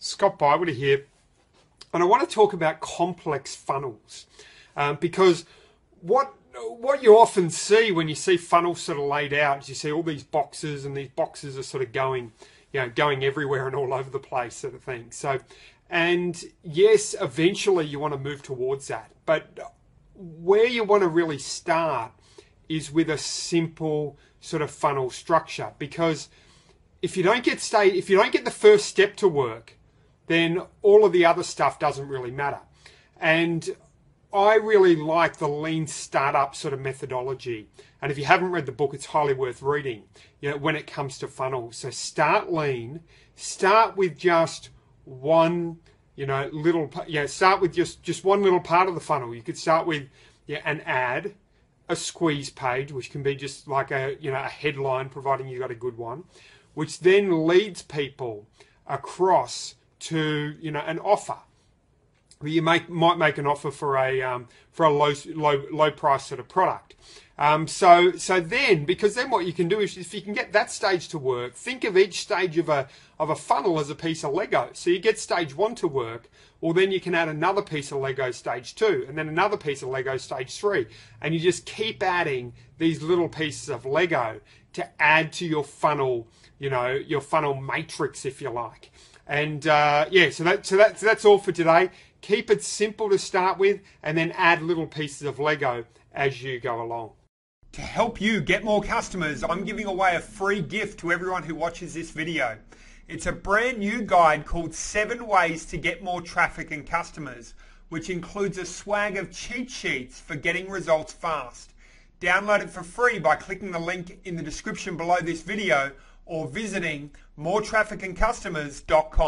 Scott Bywater here, and I want to talk about complex funnels um, because what what you often see when you see funnels sort of laid out is you see all these boxes and these boxes are sort of going, you know, going everywhere and all over the place sort of thing. So, and yes, eventually you want to move towards that, but where you want to really start is with a simple sort of funnel structure because if you don't get stay if you don't get the first step to work then all of the other stuff doesn't really matter. And I really like the lean startup sort of methodology. And if you haven't read the book, it's highly worth reading. You know, when it comes to funnels. So start lean, start with just one, you know, little, yeah, start with just, just one little part of the funnel. You could start with yeah, an ad, a squeeze page, which can be just like a, you know, a headline, providing you got a good one, which then leads people across to you know an offer. You make, might make an offer for a um, for a low low low price sort of product. Um, so so then because then what you can do is if you can get that stage to work, think of each stage of a of a funnel as a piece of Lego. So you get stage one to work, well then you can add another piece of Lego stage two, and then another piece of Lego stage three, and you just keep adding these little pieces of Lego to add to your funnel, you know, your funnel matrix if you like. And uh, yeah, so that so that so that's all for today. Keep it simple to start with, and then add little pieces of Lego as you go along. To help you get more customers, I'm giving away a free gift to everyone who watches this video. It's a brand new guide called Seven Ways to Get More Traffic and Customers, which includes a swag of cheat sheets for getting results fast. Download it for free by clicking the link in the description below this video or visiting moretrafficandcustomers.com.